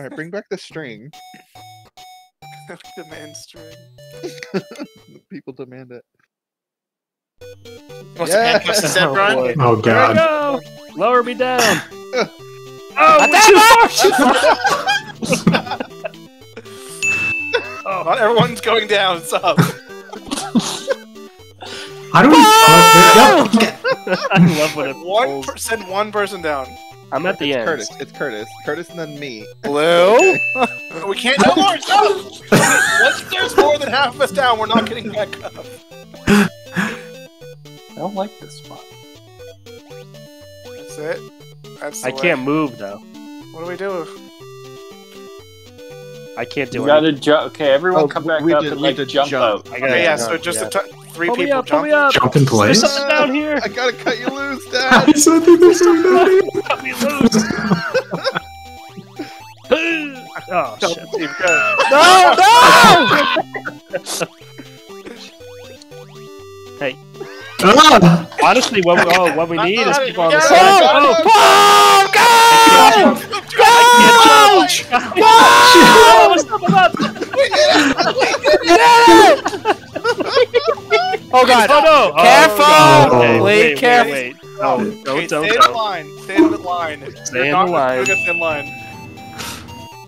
All right, bring back the string. Demand string. People demand it. What's Yeah. handcuffs to Oh, Brian? boy. Oh god. go! Lower me down! Oh, we're too far! Too far! oh, Not everyone's going down. It's up. How do we? Uh, yep. I love when it One per- send one person down. I'm at the It's end. Curtis. It's Curtis. Curtis and then me. Blue. Okay. We can't no more. No. Once there's more than half of us down, we're not getting back up. I don't like this spot. That's it. That's I way. can't move though. What do we do? I can't do You do gotta jump. Okay, everyone Oh, come back we up did- and we like did jump, jump. out. I gotta Okay, yeah. So just yeah. the three Pull people up, pull jump. me up! Jump in There's place. something down here! I gotta cut you loose, I said that down here. Cut me loose! oh, Jump, shit. Go. Ah! Honestly, what we, oh, what we need is people on the side. yeah, Oh, Go! go! Oh, stop him up! Oh god. Oh no! Oh, Careful! God. Okay, Wait, wait, wait, careful. wait. Oh, Okay, don't, stay don't, in the don't. line. Stay in the line. Stay in the line. doing a thin line.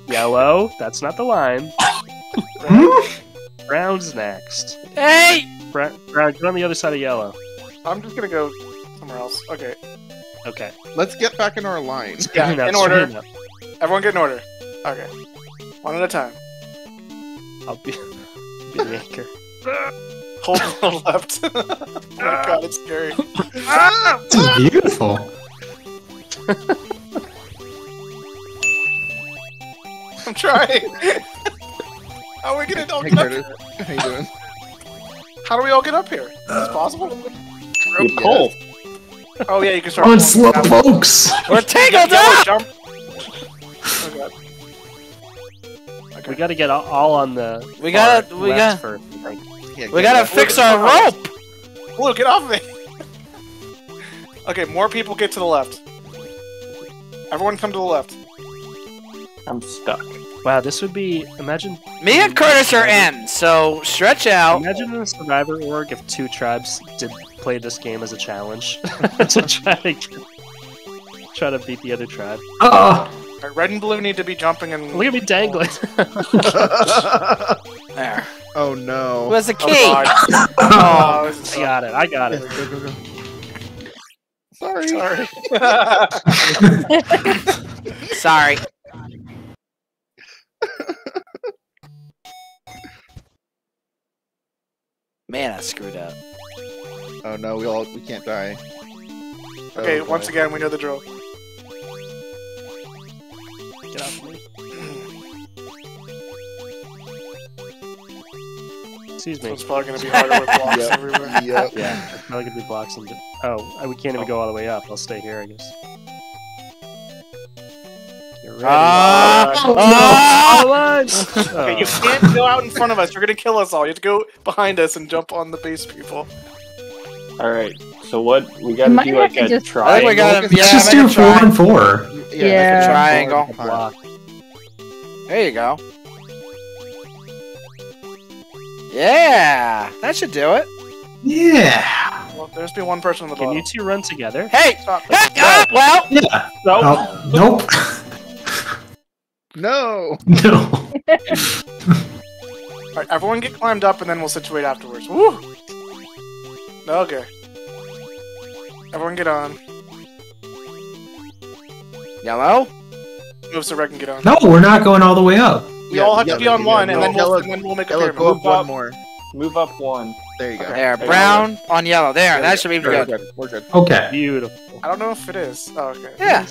Yellow, that's not the line. Brown's next. Hey! Brown, Brown, get on the other side of yellow. I'm just gonna go somewhere else. Okay. Okay. Let's get back in our line. Yeah, Straighten up, in order. straighten up. Everyone get in order. Okay. One at a time. I'll be, be the anchor. Hold to the left. oh my ah. god, it's scary. Ah! This is beautiful. I'm trying. How are we gonna all Hey, get up here? How you doing? How do we all get up here? Is this uh, possible? You pull. Oh yeah, you can start. On slow down. folks. We're tangled Yellow, up! jump. Oh god. Okay. We gotta get all, all on the. We gotta- we gotta- first, I think. Yeah, We gotta back. fix our rope! Blue, get off of me! okay, more people get to the left. Everyone come to the left. I'm stuck. Wow, this would be. Imagine. Me and Curtis are in, so stretch out. Imagine in a Survivor org if two tribes did play this game as a challenge to try to try to beat the other tribe. Ah! Alright, red and blue need to be jumping and. Look at me dangling. There. Oh no. Where's the Oh, key? God. Oh, Oh, this I got it. I got it. go, go, go. Sorry. sorry. sorry. Man, I screwed up. Oh no, we all we can't die. okay, Oh, once boy. again, we know the drill. Get off me. Excuse So me. it's probably gonna be harder with blocks Yep. everywhere. Yep. Yeah, there's probably gonna be blocks and. Oh, uh, we can't even go all the way up. I'll stay here, I guess. Get ready. Ah! Oh, Ah! All lines! Okay, you Oh. can't go out in front of us. You're gonna kill us all. You have to go behind us and jump on the base people. All right. So what we gotta might do like a just- I think we gotta, yeah, Let's just do a four and four. Yeah. make a Triangle. four. block. There you go. Yeah, that should do it. Yeah. Well, there's be one person on the Can bottom. you two run together? Hey, Stop. hey, ah, well, Yeah. No. Oh, nope. No. no. Alright, everyone get climbed up and then we'll situate afterwards. Woo! Okay. Everyone get on. yellow. Move so Red can get on. No, we're not going all the way up. We Yeah, all have yeah, to be on yeah, one, no, and, then we'll, and then we'll make a Yellow, pyramid. go up Move one more. Move up one. There you go. Okay. There, There you brown on yellow. There, that should be We're good. good. We're good. Okay. Beautiful. I don't know if it is. Oh, okay. Yeah,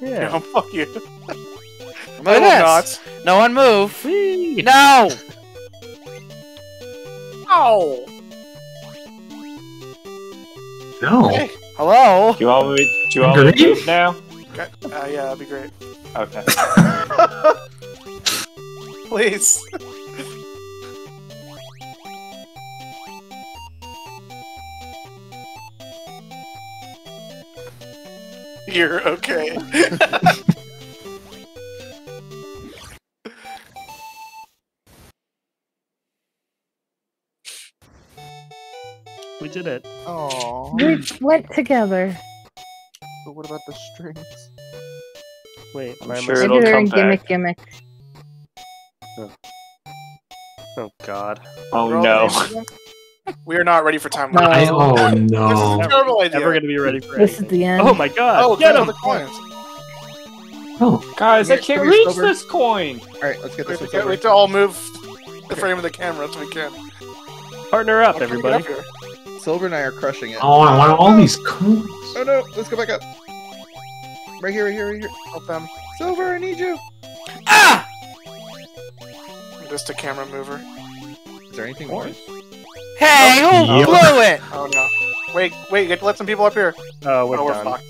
Yeah. No, fuck you. look I will at this. not. No one move. Whee! No. Ow! No. Hey. Hello. Do you want me? Do you want me to move now? Okay. Uh, yeah, that'd be great. Okay please. You're okay. we did it. Aww. We went together. But what about the strings? Wait, I'm, I'm sure it'll come back. Gimmick, gimmick. Oh god. Oh We're no. ready for them? We are not ready for time. No. I, oh This is no. a terrible idea. Never gonna be ready for This is the end. Oh my god! Oh, get get him! the coins. Oh, Guys, I can't reach Silver. this coin. Alright, let's get this have, one to, we have to all move the frame of the camera so we can. Partner up, How can everybody. up? Silver and I are crushing it. oh, I want all these coins. Oh no, let's go back up. Right here, right here, right here. Help them. Silver, I need you. I'm just a camera mover. Is there anything more? Hey, oh, who Yep. blew it? Oh no. Wait, wait, get, let some people up here. Oh, we're oh, we're done. fucked.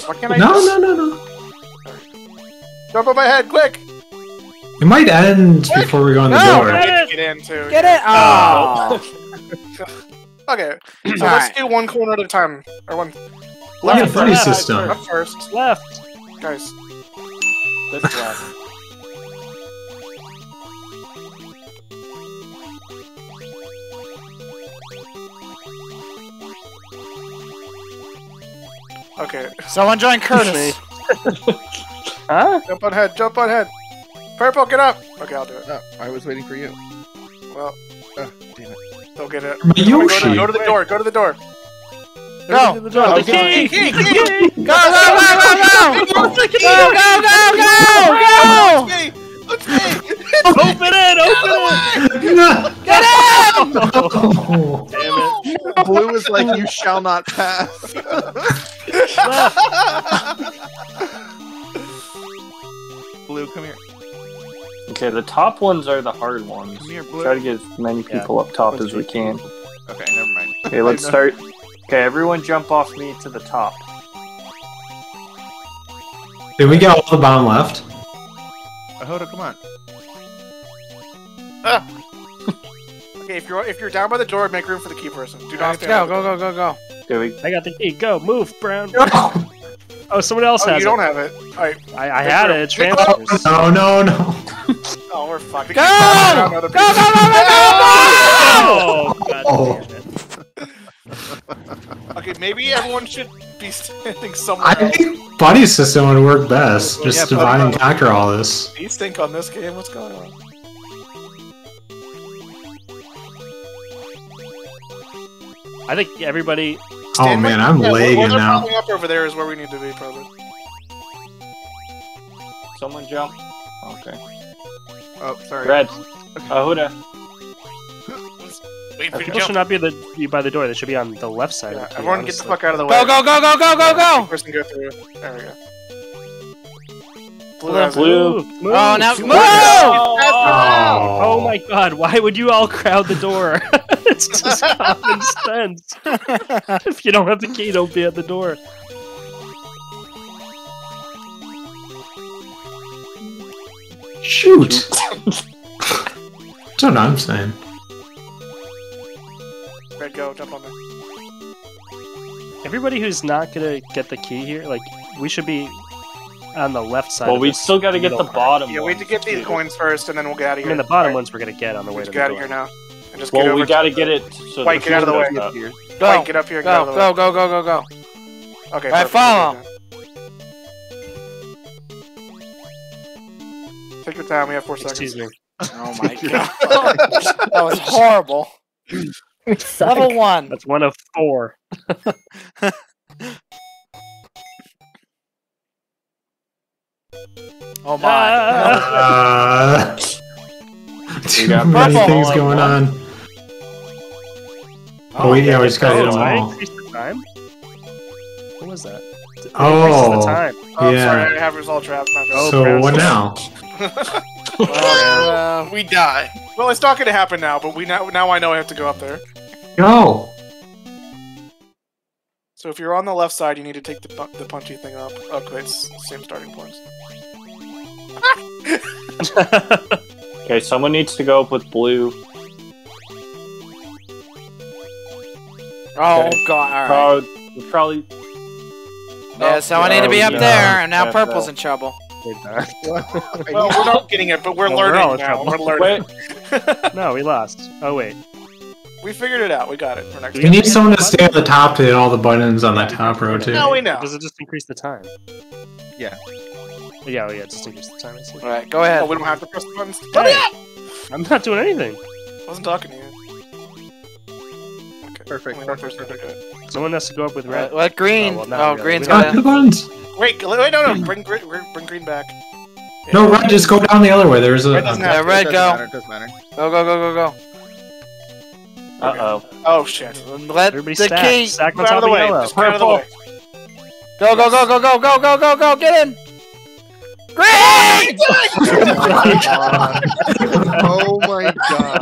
What can I No, do? no, no, no. no! Jump on my head, quick! It might end before we go in the No, door. I Get need it! get in too. Get it? Oh. Okay, so let's Alright. do one corner at a time. Or one. Yeah, Left buddy first. system. Up first, Left. guys. This left. Okay, Someone join Curtis. Huh? jump on head, jump on head. Purple, get up! Okay, I'll do it. No, I was waiting for you. Well, Oh, damn it. go get it. My Go to, go to the door, go to the door. Go. The door. Oh, The okay. key. Key, key, key! Go, go, go, go, go! Go, go, go, go, go! Let's me! Let's! Open it! Open it! No. Get in! Oh. Damn it! Blue is like, you shall not pass. Blue, come here. Okay, the top ones are the hard ones. Come here, Blue. Try to get as many Yeah. people up top as we can. Okay, never mind. Okay, let's start. Okay, everyone jump off me to the top. Did we get all the bottom left? Ahoda, come on. Okay, if you're if you're down by the door, make room for the key person. Do not Let's stand go, go, go, go, go. Okay, we, I got the key. Go, move, Brown. Oh, someone else Oh, has you it. don't have it. Alright. I, I had it. It transfers. Oh, no, no, no. Oh, we're fucked. Go! Go, go, go, go, Oh, god Oh. damn it. Okay, maybe everyone should be standing somewhere I else. think buddy system would work best. Just Yeah, divide and conquer all this. Do you think on this game? What's going on? I think everybody. Oh Stand man, by- I'm yeah, where- lagging where they're now. popping up over there is where we need to be, probably. someone jump. Okay. Oh, sorry. Red. Ahoda. Uh, Wait for you People should not be the be by the door. They should be on the left side. Yeah, of the key, everyone get the fuck out of the way. Go, go, go, go, go, go, go! Person go through. There we go. Blue Blue. Blue. Move, move. Oh, now move! Oh, Oh my god, why would you all crowd the door? it's just common sense. if you don't have the key, don't be at the door. Shoot! That's what I'm saying. Red, go, jump on there. Everybody who's not gonna get the key here, like, we should be on the left side. Well, of we this still got to get the middle part. bottom. Yeah, we have to get these ones, coins first, and then we'll get out of here. I here. mean, the bottom Alright, ones we're gonna get on the way Just to get the out of here now. And just Well, get we got to to get it. So White, get out of the way. goes up. Here. White, Go, get up here. Get go, of the way. go, go, go, go, go. Okay, Right, perfect, follow. Take your time. We have four seconds. Excuse me. Oh my god. that was horrible. Level one. That's one of four. Oh my. Ah! Uh, too many things going once. on. Oh, wait, yeah, we just gotta hit Oh, them I all. increased the time? What was that? It Oh. increases the time. Oh, Yeah. sorry. I have result traps. My bad. Oh, so Brown's what still- now? Uh, We die. Well, it's not going to happen now, but we now now I know I have to go up there. Go! So if you're on the left side, you need to take the pu- the punchy thing up. Okay, it's same starting points. Okay, someone needs to go up with blue. Oh Okay. god. Alright. Probably, we probably. Yeah, oh, someone need to be up no, there, and now no, purple's no. in trouble. We're. Well, we're not getting it, but we're Well, we're learning in now. We're learning. Wait, no, we lost. Oh wait. We figured it out. We got it for next Do You need someone to stay at the top to hit all the buttons on that top row too. No, we know. Does it just increase the time? Yeah. Oh, yeah, oh yeah, just increase the time. Alright, go ahead. Oh, we don't have to press the buttons. Hey, I'm not doing anything. I wasn't talking to you. Okay. Perfect, perfect, perfect. Someone has to go up with red. Let, let green. Oh, Oh, well, not really. green's We got the buttons. Wait, wait, no, no, bring green, bring green back. No, red. Just go down the other way. There's a. Red doesn't Yeah, red, It doesn't go. matter, doesn't matter. Go, go, go, go, go. Uh oh. Oh shit. Let Everybody the stack. key. Stack on out of the way. yellow. Just out of the way. Go, go, go, go, go, go, go, go, go. Get in. Green. Oh my god.